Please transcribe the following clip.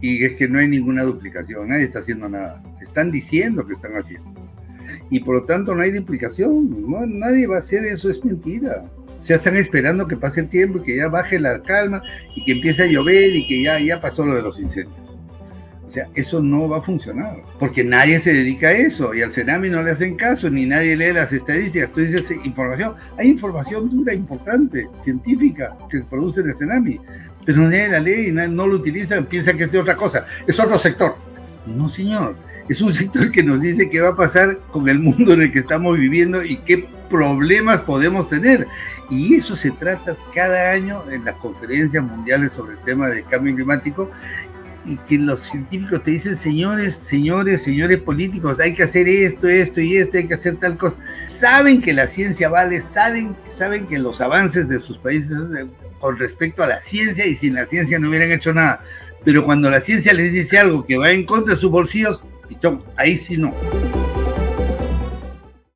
Y es que no hay ninguna duplicación, nadie está haciendo nada. Están diciendo que están haciendo. Y por lo tanto no hay duplicación. nadie va a hacer eso, es mentira. O sea, están esperando que pase el tiempo y que ya baje la calma y que empiece a llover y que ya, ya pasó lo de los incendios. O sea, eso no va a funcionar, porque nadie se dedica a eso y al Senami no le hacen caso, ni nadie lee las estadísticas. Tú dices información, hay información dura, importante, científica, que se produce en el Senami, pero nadie la lee y no lo utiliza, piensa que es de otra cosa, es otro sector. No, señor, es un sector que nos dice qué va a pasar con el mundo en el que estamos viviendo y qué problemas podemos tener. Y eso se trata cada año en las conferencias mundiales sobre el tema del cambio climático y que los científicos te dicen, señores, señores, señores políticos, hay que hacer esto, esto y esto, hay que hacer tal cosa. Saben que la ciencia vale, saben, saben que los avances de sus países con respecto a la ciencia y sin la ciencia no hubieran hecho nada. Pero cuando la ciencia les dice algo que va en contra de sus bolsillos, ahí sí no.